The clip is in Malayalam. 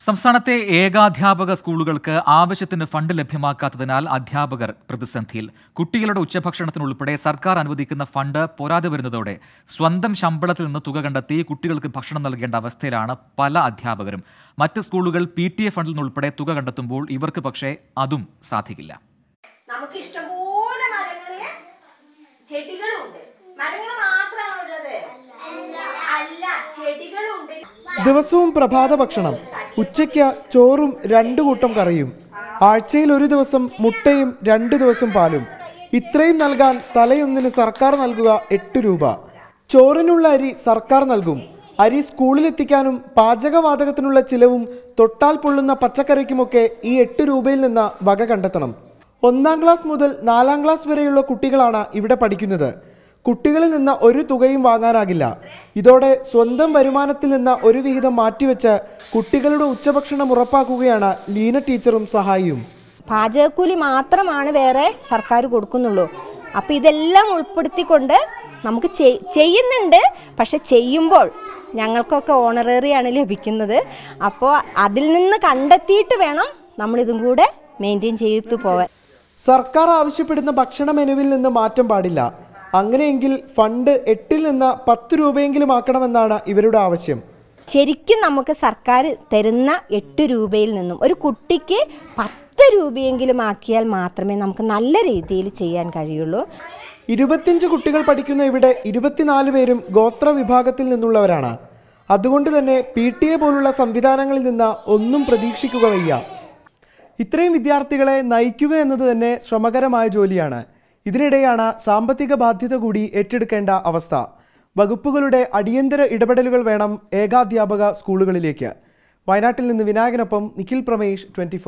സംസ്ഥാനത്തെ ഏകാധ്യാപക സ്കൂളുകൾക്ക് ആവശ്യത്തിന് ഫണ്ട് ലഭ്യമാക്കാത്തതിനാൽ അധ്യാപകർ പ്രതിസന്ധിയിൽ. കുട്ടികളുടെ ഉച്ചഭക്ഷണത്തിനുൾപ്പെടെ സർക്കാർ അനുവദിക്കുന്ന ഫണ്ട് പോരാതെ വരുന്നതോടെ സ്വന്തം ശമ്പളത്തിൽ നിന്ന് തുക കണ്ടെത്തി കുട്ടികൾക്ക് ഭക്ഷണം നൽകേണ്ട അവസ്ഥയിലാണ് പല അധ്യാപകരും. മറ്റ് സ്കൂളുകൾ പി ടി എ ഫണ്ടിൽ നിന്നുൾപ്പെടെ തുക കണ്ടെത്തുമ്പോൾ ഇവർക്ക് പക്ഷേ അതും സാധിക്കില്ല. ദിവസവും പ്രഭാത ഭക്ഷണം. ഉച്ചയ്ക്ക് ചോറും രണ്ടു കൂട്ടം കറിയും. ആഴ്ചയിൽ ഒരു ദിവസം മുട്ടയും രണ്ടു ദിവസം പാലും. ഇത്രയും നൽകാൻ തലയൊന്നിന് സർക്കാർ നൽകുക എട്ട് രൂപ. ചോറിനുള്ള അരി സർക്കാർ നൽകും. അരി സ്കൂളിലെത്തിക്കാനും പാചകവാതകത്തിനുള്ള ചിലവും തൊട്ടാൽ പൊള്ളുന്ന പച്ചക്കറിക്കുമൊക്കെ ഈ എട്ട് രൂപയിൽ നിന്ന് വക കണ്ടെത്തണം. ഒന്നാം ക്ലാസ് മുതൽ നാലാം ക്ലാസ് വരെയുള്ള കുട്ടികളാണ് ഇവിടെ പഠിക്കുന്നത്. കുട്ടികളിൽ നിന്ന് ഒരു തുകയും വാങ്ങാനാകില്ല. ഇതോടെ സ്വന്തം വരുമാനത്തിൽ നിന്ന് ഒരു വിഹിതം മാറ്റിവെച്ച് കുട്ടികളുടെ ഉച്ചഭക്ഷണം ഉറപ്പാക്കുകയാണ് ലീന ടീച്ചറും സഹായിയും. പാചകക്കൂലി മാത്രമാണ് വേറെ സർക്കാർ കൊടുക്കുന്നുള്ളൂ. അപ്പോൾ ഇതെല്ലാം ഉൾപ്പെടുത്തിക്കൊണ്ട് നമുക്ക് ചെയ്- ചെയ്യുന്നുണ്ട്. പക്ഷെ ചെയ്യുമ്പോൾ ഞങ്ങൾക്കൊക്കെ ഓണറേറിയാണ് ലഭിക്കുന്നത്. അപ്പോൾ അതിൽ നിന്ന് കണ്ടെത്തിയിട്ട് വേണം നമ്മളിതും കൂടെ മെയിന്റെയിൻ ചെയ്തു പോവാൻ. സർക്കാർ ആവശ്യപ്പെടുന്ന ഭക്ഷണ മെനുവിൽ നിന്ന് മാറ്റം പാടില്ല. അങ്ങനെയെങ്കിൽ ഫണ്ട് എട്ടിൽ നിന്ന് പത്ത് രൂപയെങ്കിലും ആക്കണമെന്നാണ് ഇവരുടെ ആവശ്യം. ശരിക്കും നമുക്ക് സർക്കാർ തരുന്ന എട്ട് രൂപയിൽ നിന്നും ഒരു കുട്ടിക്ക് പത്ത് രൂപയെങ്കിലും ആക്കിയാൽ മാത്രമേ നമുക്ക് നല്ല രീതിയിൽ ചെയ്യാൻ കഴിയുള്ളൂ. ഇരുപത്തിയഞ്ച് കുട്ടികൾ പഠിക്കുന്ന ഇവിടെ ഇരുപത്തിനാല് പേരും ഗോത്ര വിഭാഗത്തിൽ നിന്നുള്ളവരാണ്. അതുകൊണ്ട് തന്നെ പി ടി എ പോലുള്ള സംവിധാനങ്ങളിൽ നിന്ന് ഒന്നും പ്രതീക്ഷിക്കുക വയ്യ. ഇത്രയും വിദ്യാർത്ഥികളെ നയിക്കുക എന്നത് തന്നെ ശ്രമകരമായ ജോലിയാണ്. ഇതിനിടെയാണ് സാമ്പത്തിക ബാധ്യത കൂടി ഏറ്റെടുക്കേണ്ട അവസ്ഥ. വകുപ്പുകളുടെ അടിയന്തര ഇടപെടലുകൾ വേണം ഏകാധ്യാപക സ്കൂളുകളിലേക്ക്. വയനാട്ടിൽ നിന്ന് വിനായകനൊപ്പം നിഖിൽ പ്രമേഷ് ട്വന്റി